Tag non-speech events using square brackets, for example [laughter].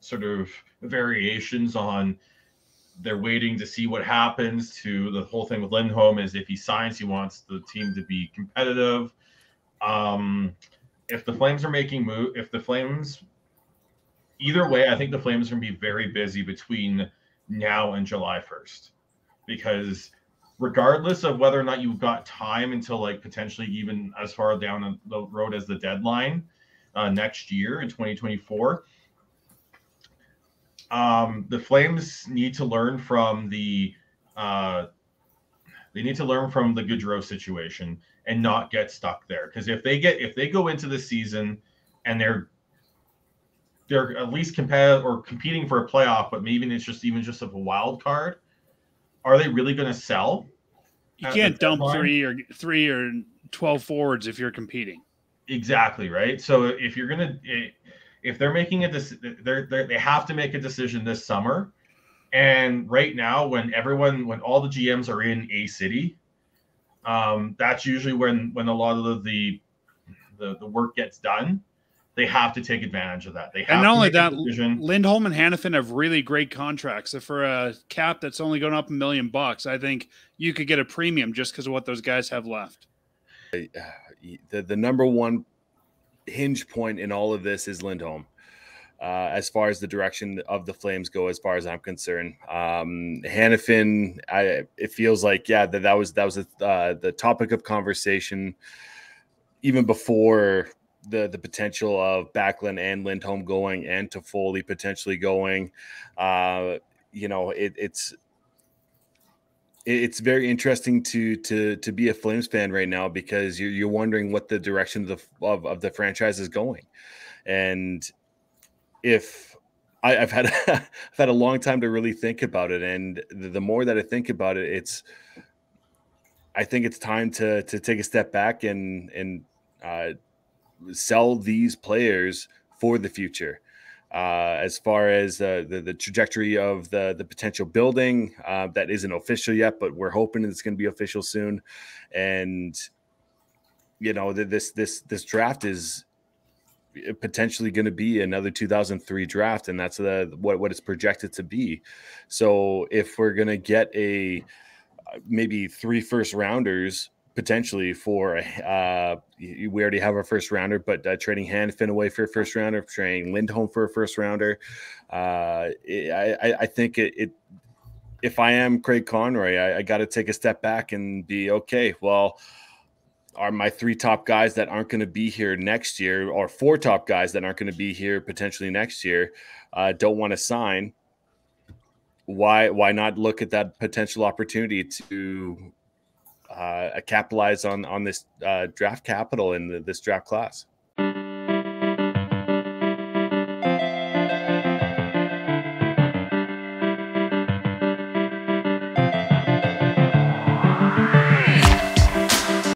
sort of variations on they're waiting to see what happens to the whole thing with Lindholm is if he signs, he wants the team to be competitive. Um, if the Flames are making move, if the Flames, either way, I think the Flames are going to be very busy between now and July 1st because regardless of whether or not you've got time until like potentially even as far down the road as the deadline uh, next year in 2024 um, the Flames need to learn from the uh, they need to learn from the Gaudreau situation and not get stuck there. Because if they get if they go into the season and they're they're at least competitive or competing for a playoff, but maybe it's just even just of a wild card, are they really going to sell? You can't dump three or three or twelve forwards if you're competing. Exactly right. So if you're gonna if they're making a decision, they're, they're, they have to make a decision this summer. And right now, when everyone, when all the GMs are in a city, um, that's usually when when a lot of the, the the work gets done. They have to take advantage of that. They have and not only that, Lindholm and Hanifin have really great contracts. So for a cap that's only going up a million bucks, I think you could get a premium just because of what those guys have left. The the number one hinge point in all of this is Lindholm. Uh, as far as the direction of the Flames go, as far as I'm concerned, um, Hanifin, I, it feels like yeah that that was that was a, uh, the topic of conversation even before the the potential of Backlund and Lindholm going and to Toffoli potentially going. Uh, you know, it, it's it's very interesting to to to be a Flames fan right now because you're you're wondering what the direction of the of, of the franchise is going, and if I, have had [laughs] I've had a long time to really think about it, and the, the more that I think about it, it's I think it's time to to take a step back and and uh, sell these players for the future uh, as far as uh, the, the trajectory of the, the potential building uh, that isn't official yet, but we're hoping it's going to be official soon. And, you know, this, this, this draft is potentially going to be another 2003 draft. And that's the, what, what it's projected to be. So if we're going to get a, maybe three first rounders potentially for uh, we already have our first rounder, but uh, trading Hanifin away for a first rounder, trading Lindholm for a first rounder. Uh, I, I think it, it, if I am Craig Conroy, I, I got to take a step back and be okay. Well, are my three top guys that aren't going to be here next year, or four top guys that aren't going to be here potentially next year, uh, don't want to sign? Why why not look at that potential opportunity to uh, capitalize on on this uh, draft capital in the, this draft class.